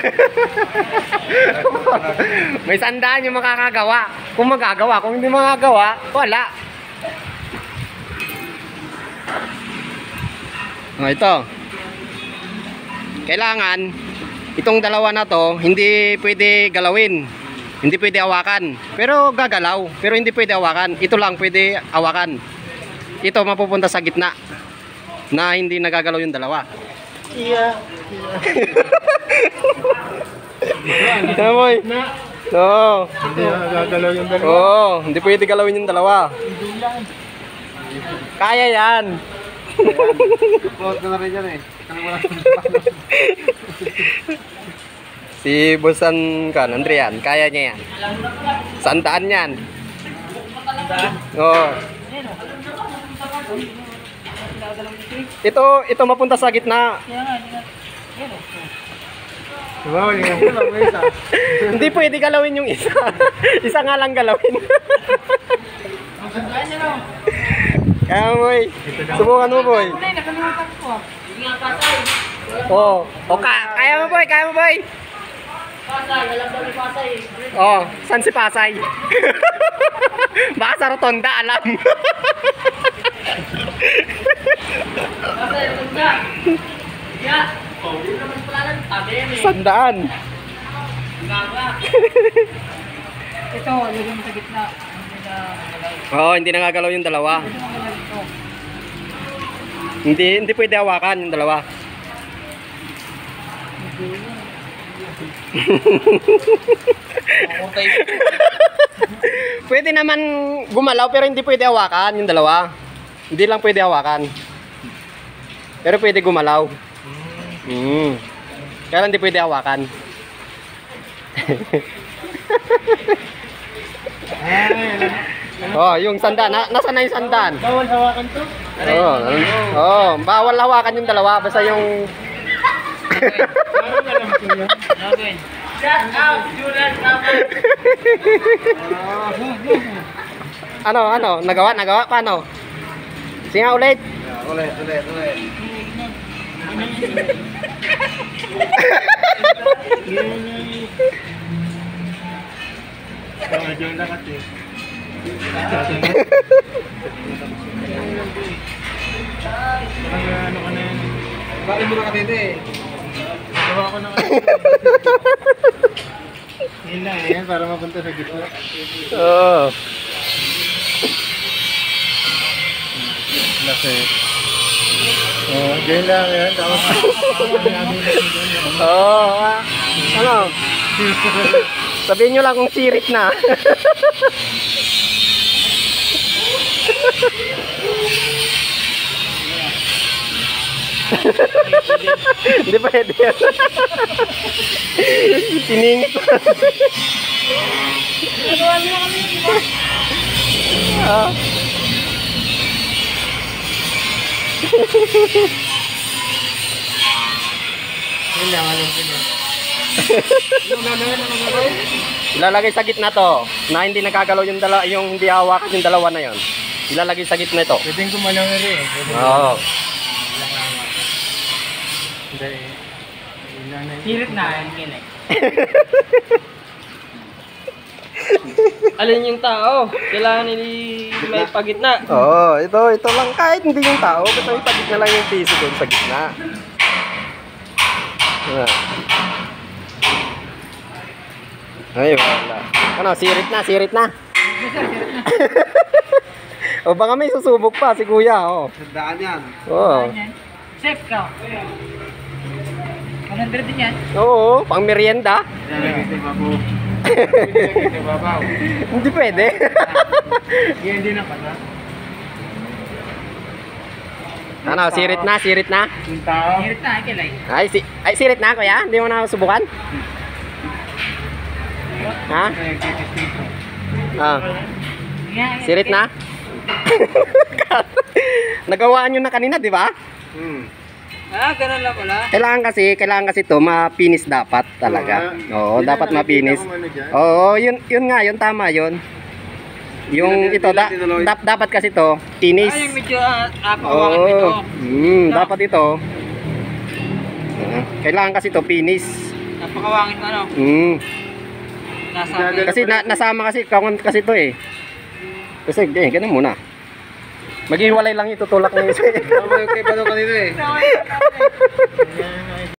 May sandaan yung makakagawa. Kung magagawa, kung hindi magagawa, wala. Oh, ito. Kailangan itong dalawa na to hindi pwede galawin. Hindi pwede awakan. Pero gagalaw. Pero hindi pwede awakan. Ito lang pwede awakan. Ito mapupunta sa gitna na hindi nagagalaw yung dalawa. Iya. Tama. Oo. Hindi gagalaw yung dalawa. Oo, hindi pwede galawin yung dalawa. Kaya yan. Upload ko na rin yan eh. Ano wala Si Bosan kan, Andrian, kaya niya yan. Sandaan yan. Oo. Ito, ito mapunta sa gitna. Diba? Lang may isa. Hindi pwede galawin yung isa. isa nga lang galawin. Kaya boy, subukan mo boy. Oh, oh ka kaya mo boy, kaya mo boy. Oh, saan si Pasay? Baka sa Rotonda, alam. Sandaan. Ito, lagyan sa gitna. Hindi na Oo, oh, hindi nagagalaw yung dalawa. Hindi hindi pwede hawakan yung dalawa. pwede naman gumalaw pero hindi pwede hawakan yung dalawa. Hindi lang pwede hawakan. Pero pwede gumalaw. Mm. Kaya hindi pwede hawakan. oh, yung sandan. Na, nasaan na yung sandan? Bawal hawakan to. Oo, oh, bawal hawakan yung dalawa basta yung ano, ano, nagawa, nagawa, paano? Sige nga ulit. Ulit, ulit, ulit. Ano ka na yan. Bakit mo na ka dito eh? Gawa ko na kasi. Yun lang eh, para mapunta sa gitna. Oo. Lase. Oh, ganyan lang yan. Tapos, Oo. ah, ano? Sabihin nyo lang kung sirit na. Hindi pwede yan. Tiningit. Ah. lang, gagawin? Ilalagay sa gitna to na hindi nakagalaw yung dala yung hindi hawakan yung dalawa na yon. Ilalagay sa gitna ito. Pwedeng gumalaw na rin. Pwedeng Oo. Hindi. Na. Sirit na, yung kinig. Alin yung tao? Kailangan nili may pagitna. Oo, ito ito lang kahit hindi yung tao, basta yung sa gitna lang yung piso doon sa gitna. Ah. Ay, wala. Ano, sirit na, sirit na. o baka may susubok pa si kuya, oh. Sandaan yan. Oo. Check ka. 100 din yan. Oo, pang merienda. hindi pwede. Hindi na pala. ano, sirit na, sirit na. Tao. Sirit na, kilay. Ay, si ay sirit na kuya, hindi mo na subukan? Ha? Ah. Sirit na? Nagawaan nyo na kanina, di ba? Hmm. Ah, ganun lang pala. Kailangan kasi, kailangan kasi to mapinis dapat talaga. Oo, Hindi na dapat mapinis. ano. Oo, yun yun nga, yun tama yun. Yung ito da, dap- dapat kasi to pinis. Ah, yung medyo uh, mo ito. Oo. Mm, dapat ito. Ah, kailangan kasi to pinis. Napakawangit na ano. Mm. Nasa... Kasi na, nasama kasi kawan kasi to eh. Kasi eh, ganun muna. Maghiwalay lang itutulak na isa. Tama yung kay Bano kanina eh.